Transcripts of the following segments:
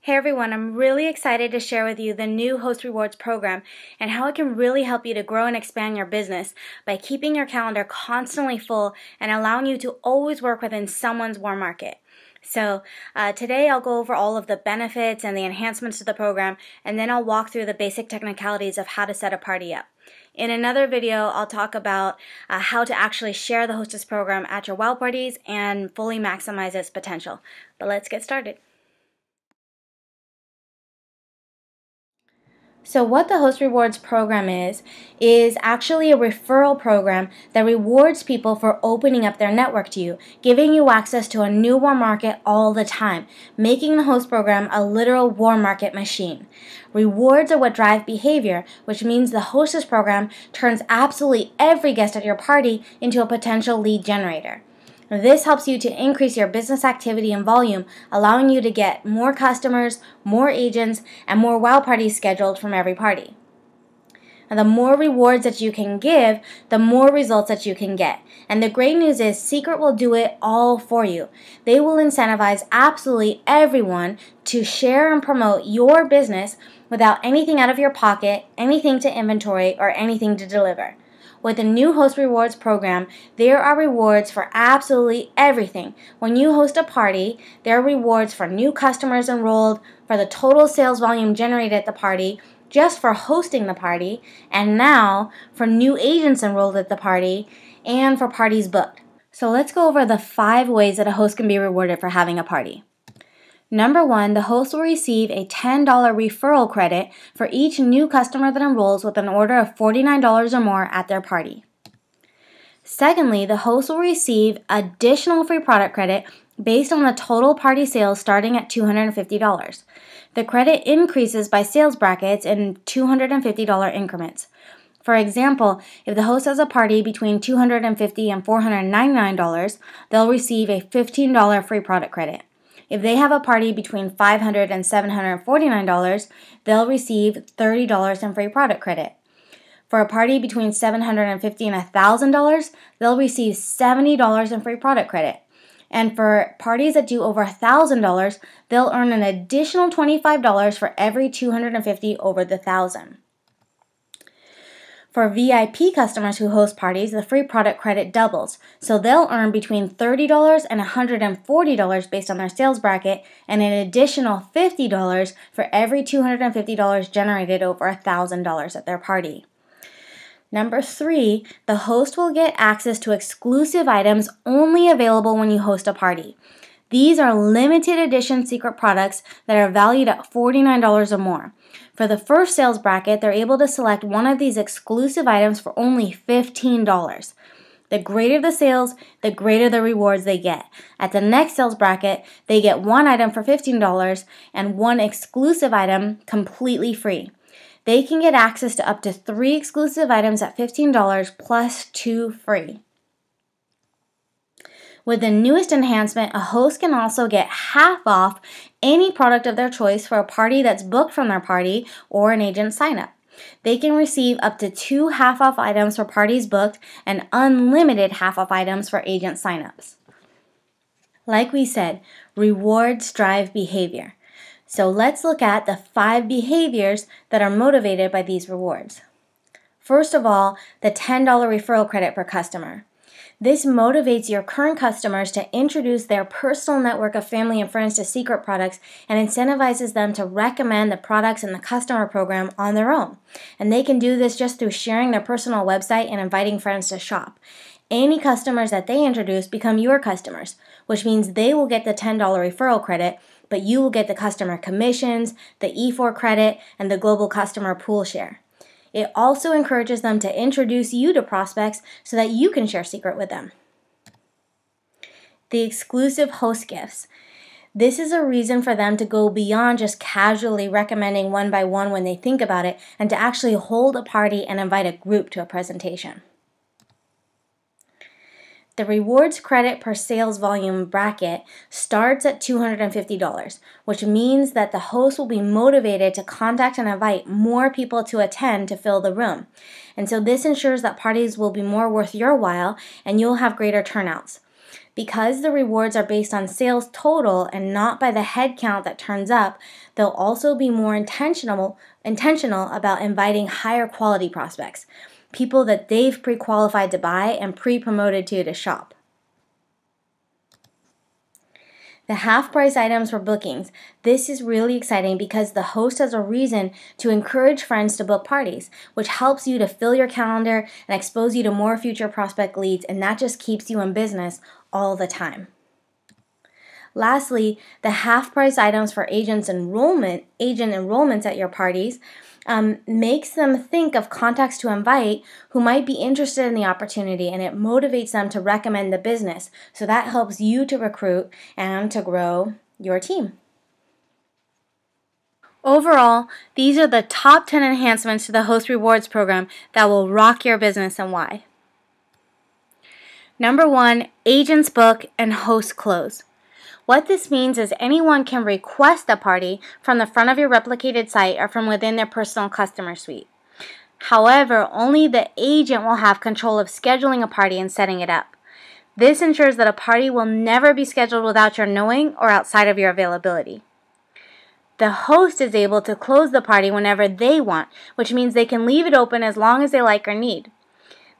Hey everyone, I'm really excited to share with you the new Host Rewards program and how it can really help you to grow and expand your business by keeping your calendar constantly full and allowing you to always work within someone's warm market. So, uh, today I'll go over all of the benefits and the enhancements to the program, and then I'll walk through the basic technicalities of how to set a party up. In another video, I'll talk about uh, how to actually share the Hostess program at your WOW parties and fully maximize its potential. But let's get started. So, what the Host Rewards program is, is actually a referral program that rewards people for opening up their network to you, giving you access to a new warm market all the time, making the host program a literal warm market machine. Rewards are what drive behavior, which means the Hostess program turns absolutely every guest at your party into a potential lead generator. This helps you to increase your business activity and volume, allowing you to get more customers, more agents, and more wow parties scheduled from every party. And the more rewards that you can give, the more results that you can get. And the great news is Seacret will do it all for you. They will incentivize absolutely everyone to share and promote your business without anything out of your pocket, anything to inventory, or anything to deliver. With the new Host Rewards program, there are rewards for absolutely everything. When you host a party, there are rewards for new customers enrolled, for the total sales volume generated at the party, just for hosting the party, and now for new agents enrolled at the party, and for parties booked. So let's go over the five ways that a host can be rewarded for having a party. Number one, the host will receive a $10 referral credit for each new customer that enrolls with an order of $49 or more at their party. Secondly, the host will receive additional free product credit based on the total party sales starting at $250. The credit increases by sales brackets in $250 increments. For example, if the host has a party between $250 and $499, they'll receive a $15 free product credit. If they have a party between $500 and $749, they'll receive $30 in free product credit. For a party between 750 and $1,000, they'll receive $70 in free product credit. And for parties that do over $1,000, they'll earn an additional $25 for every 250 over the 1000. For VIP customers who host parties, the free product credit doubles, so they'll earn between $30 and $140 based on their sales bracket, and an additional $50 for every $250 generated over $1,000 at their party. Number three, the host will get access to exclusive items only available when you host a party. These are limited edition seacret products that are valued at $49 or more. For the first sales bracket, they're able to select one of these exclusive items for only $15. The greater the sales, the greater the rewards they get. At the next sales bracket, they get one item for $15 and one exclusive item completely free. They can get access to up to three exclusive items at $15 plus two free. With the newest enhancement, a host can also get half off any product of their choice for a party that's booked from their party or an agent sign-up. They can receive up to two half off items for parties booked and unlimited half off items for agent sign-ups. Like we said, rewards drive behavior. So let's look at the five behaviors that are motivated by these rewards. First of all, the $10 referral credit per customer. This motivates your current customers to introduce their personal network of family and friends to seacret products and incentivizes them to recommend the products in the customer program on their own. And they can do this just through sharing their personal website and inviting friends to shop. Any customers that they introduce become your customers, which means they will get the $10 referral credit, but you will get the customer commissions, the E4 credit, and the global customer pool share. It also encourages them to introduce you to prospects so that you can share seacret with them. The exclusive host gifts. This is a reason for them to go beyond just casually recommending one by one when they think about it and to actually hold a party and invite a group to a presentation. The rewards credit per sales volume bracket starts at $250, which means that the host will be motivated to contact and invite more people to attend to fill the room. And so this ensures that parties will be more worth your while and you'll have greater turnouts. Because the rewards are based on sales total and not by the head count that turns up, they'll also be more intentional intentional about inviting higher quality prospects, people that they've pre-qualified to buy and pre-promoted to to shop. The half price items for bookings. This is really exciting because the host has a reason to encourage friends to book parties, which helps you to fill your calendar and expose you to more future prospect leads, and that just keeps you in business all the time. Lastly, the half price items for agents enrollment, agent enrollments at your parties um, makes them think of contacts to invite who might be interested in the opportunity and it motivates them to recommend the business. So that helps you to recruit and to grow your team. Overall, these are the top 10 enhancements to the Host Rewards program that will rock your business and why. Number one, agents book and host close. What this means is anyone can request a party from the front of your replicated site or from within their personal customer suite. However, only the agent will have control of scheduling a party and setting it up. This ensures that a party will never be scheduled without your knowing or outside of your availability. The host is able to close the party whenever they want, which means they can leave it open as long as they like or need.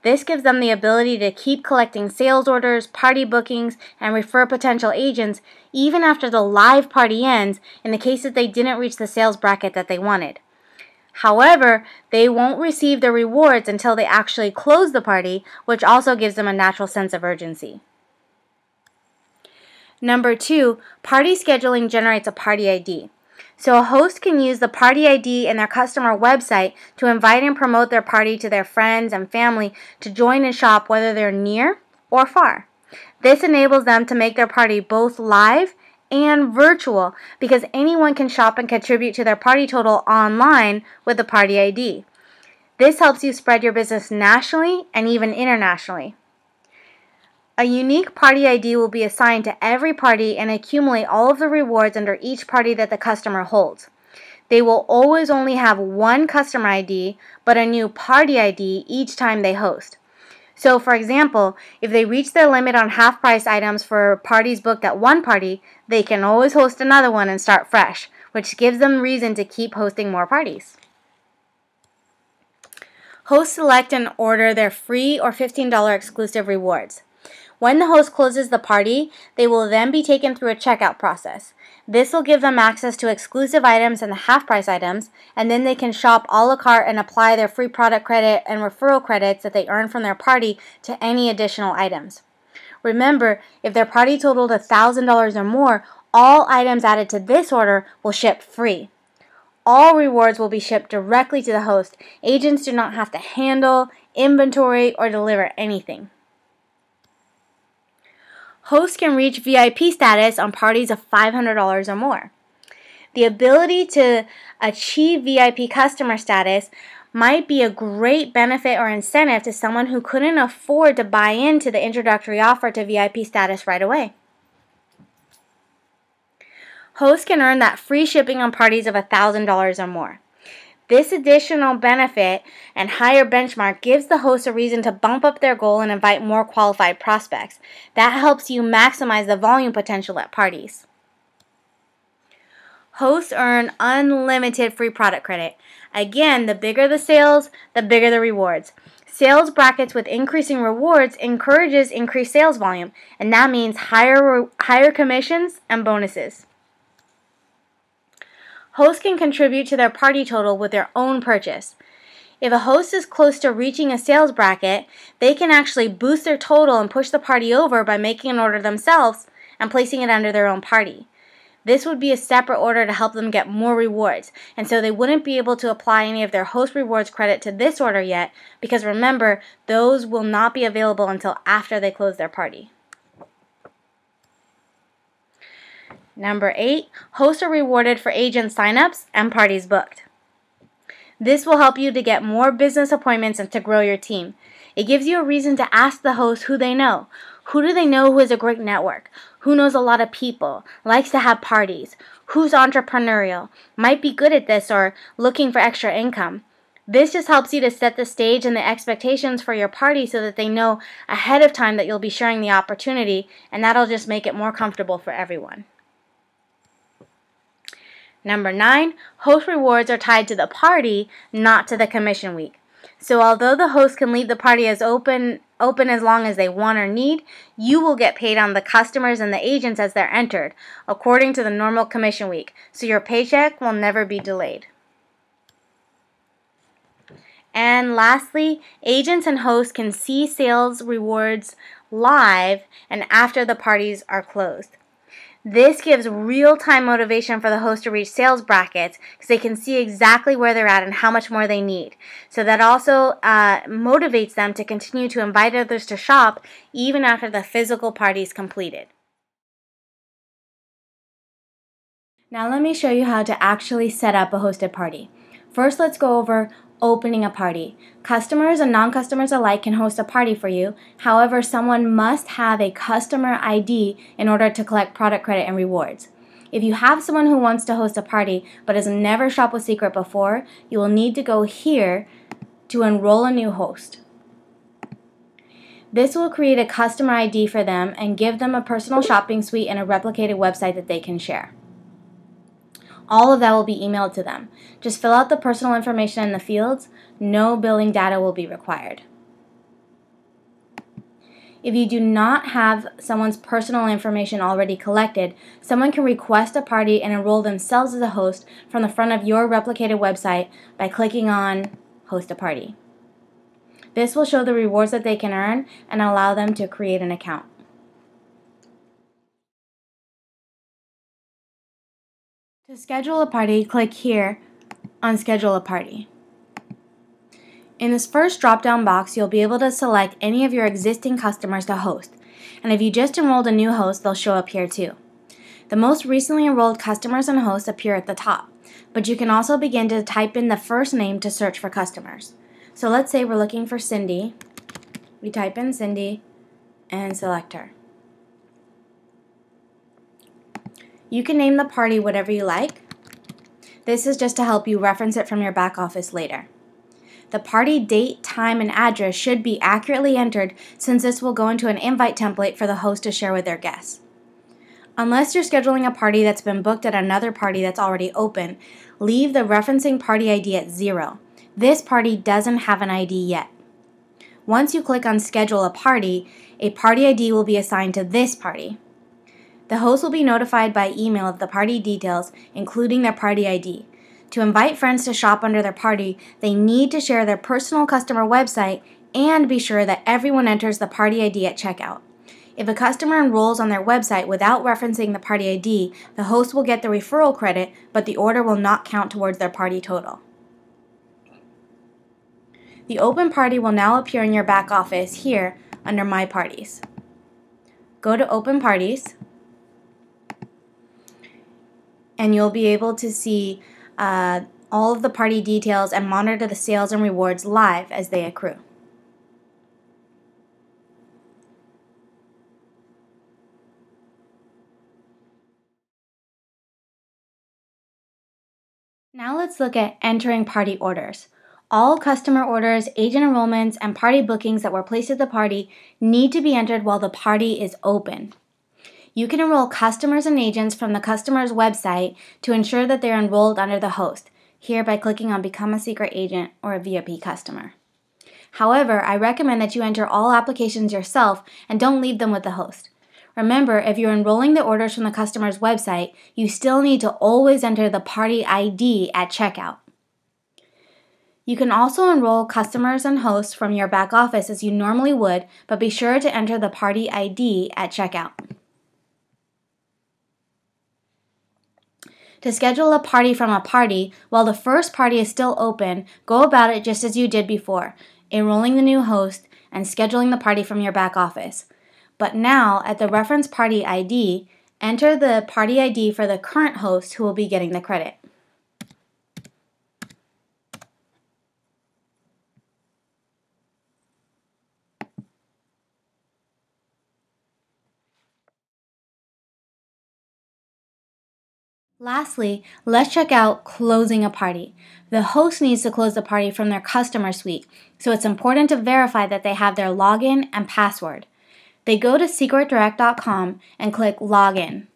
This gives them the ability to keep collecting sales orders, party bookings, and refer potential agents even after the live party ends in the case that they didn't reach the sales bracket that they wanted. However, they won't receive the rewards until they actually close the party, which also gives them a natural sense of urgency. Number two, party scheduling generates a party ID. So a host can use the party ID in their customer website to invite and promote their party to their friends and family to join and shop whether they're near or far. This enables them to make their party both live and virtual because anyone can shop and contribute to their party total online with the party ID. This helps you spread your business nationally and even internationally. A unique party ID will be assigned to every party and accumulate all of the rewards under each party that the customer holds. They will always only have one customer ID, but a new party ID each time they host. So, for example, if they reach their limit on half price items for parties booked at one party, they can always host another one and start fresh, which gives them reason to keep hosting more parties. Hosts select and order their free or $15 exclusive rewards. When the host closes the party, they will then be taken through a checkout process. This will give them access to exclusive items and the half price items, and then they can shop a la carte and apply their free product credit and referral credits that they earn from their party to any additional items. Remember, if their party totaled $1,000 or more, all items added to this order will ship free. All rewards will be shipped directly to the host. Agents do not have to handle, inventory, or deliver anything. Hosts can reach VIP status on parties of $500 or more. The ability to achieve VIP customer status might be a great benefit or incentive to someone who couldn't afford to buy into the introductory offer to VIP status right away. Hosts can earn that free shipping on parties of $1,000 or more. This additional benefit and higher benchmark gives the host a reason to bump up their goal and invite more qualified prospects. That helps you maximize the volume potential at parties. Hosts earn unlimited free product credit. Again, the bigger the sales, the bigger the rewards. Sales brackets with increasing rewards encourages increased sales volume, and that means higher higher commissions and bonuses. Hosts can contribute to their party total with their own purchase. If a host is close to reaching a sales bracket, they can actually boost their total and push the party over by making an order themselves and placing it under their own party. This would be a separate order to help them get more rewards, and so they wouldn't be able to apply any of their host rewards credit to this order yet because remember, those will not be available until after they close their party. Number eight, hosts are rewarded for agent signups and parties booked. This will help you to get more business appointments and to grow your team. It gives you a reason to ask the host who they know. Who do they know who has a great network? Who knows a lot of people? Likes to have parties? Who's entrepreneurial? Might be good at this or looking for extra income? This just helps you to set the stage and the expectations for your party so that they know ahead of time that you'll be sharing the opportunity, and that'll just make it more comfortable for everyone. Number nine, host rewards are tied to the party, not to the commission week. So although the host can leave the party as open open as long as they want or need, you will get paid on the customers and the agents as they're entered, according to the normal commission week. So your paycheck will never be delayed. And lastly, agents and hosts can see sales rewards live and after the parties are closed. This gives real time motivation for the host to reach sales brackets because they can see exactly where they're at and how much more they need. So that also uh, motivates them to continue to invite others to shop even after the physical party is completed. Now, let me show you how to actually set up a hosted party. First, let's go over opening a party. Customers and non customers alike can host a party for you. However, someone must have a customer ID in order to collect product credit and rewards. If you have someone who wants to host a party but has never shopped with Seacret before, you will need to go here to enroll a new host. This will create a customer ID for them and give them a personal shopping suite and a replicated website that they can share. All of that will be emailed to them. Just fill out the personal information in the fields. No billing data will be required. If you do not have someone's personal information already collected, someone can request a party and enroll themselves as a host from the front of your replicated website by clicking on Host a Party. This will show the rewards that they can earn and allow them to create an account. To schedule a party, click here on Schedule a Party. In this first drop-down box, you'll be able to select any of your existing customers to host. And if you just enrolled a new host, they'll show up here too. The most recently enrolled customers and hosts appear at the top, but you can also begin to type in the first name to search for customers. So let's say we're looking for Cindy. We type in Cindy and select her. You can name the party whatever you like. This is just to help you reference it from your back office later. The party date, time, and address should be accurately entered since this will go into an invite template for the host to share with their guests. Unless you're scheduling a party that's been booked at another party that's already open, leave the referencing party ID at zero. This party doesn't have an ID yet. Once you click on Schedule a Party, a party ID will be assigned to this party. The host will be notified by email of the party details, including their party ID. To invite friends to shop under their party, they need to share their personal customer website and be sure that everyone enters the party ID at checkout. If a customer enrolls on their website without referencing the party ID, the host will get the referral credit, but the order will not count towards their party total. The open party will now appear in your back office here under My Parties. Go to Open Parties and you'll be able to see uh, all of the party details and monitor the sales and rewards live as they accrue. Now let's look at entering party orders. All customer orders, agent enrollments, and party bookings that were placed at the party need to be entered while the party is open. You can enroll customers and agents from the customer's website to ensure that they're enrolled under the host, here by clicking on Become a Seacret Agent or a VIP customer. However, I recommend that you enter all applications yourself and don't leave them with the host. Remember, if you're enrolling the orders from the customer's website, you still need to always enter the party ID at checkout. You can also enroll customers and hosts from your back office as you normally would, but be sure to enter the party ID at checkout. To schedule a party from a party while the first party is still open, go about it just as you did before, enrolling the new host and scheduling the party from your back office. But now, at the reference party ID, enter the party ID for the current host who will be getting the credit. Lastly, let's check out closing a party. The host needs to close the party from their customer suite, so it's important to verify that they have their login and password. They go to seacretdirect.com and click Login.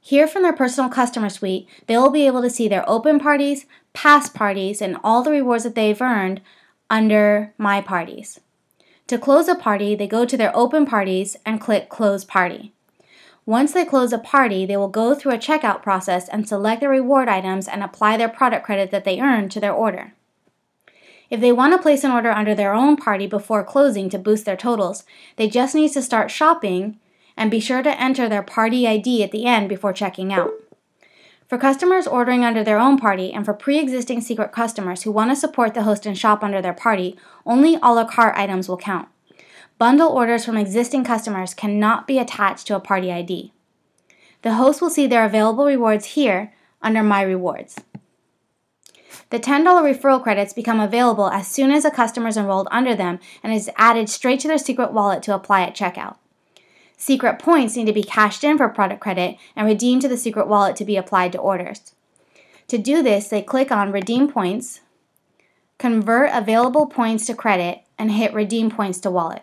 Here from their personal customer suite, they will be able to see their open parties, past parties, and all the rewards that they've earned under My Parties. To close a party, they go to their open parties and click Close Party. Once they close a party, they will go through a checkout process and select their reward items and apply their product credit that they earned to their order. If they want to place an order under their own party before closing to boost their totals, they just need to start shopping and be sure to enter their party ID at the end before checking out. For customers ordering under their own party and for pre existing seacret customers who want to support the host and shop under their party, only a la carte items will count. Bundle orders from existing customers cannot be attached to a party ID. The host will see their available rewards here under My Rewards. The $10 referral credits become available as soon as a customer is enrolled under them and is added straight to their seacret wallet to apply at checkout. Seacret points need to be cashed in for product credit and redeemed to the seacret wallet to be applied to orders. To do this, they click on Redeem Points, convert available points to credit, and hit Redeem Points to Wallet.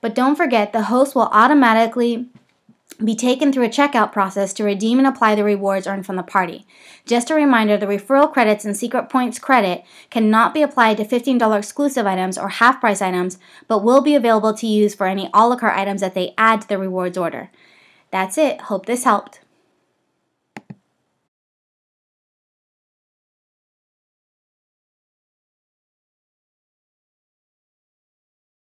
But don't forget, the host will automatically be taken through a checkout process to redeem and apply the rewards earned from the party. Just a reminder the referral credits and seacret points credit cannot be applied to $15 exclusive items or half price items, but will be available to use for any a la carte items that they add to the rewards order. That's it. Hope this helped.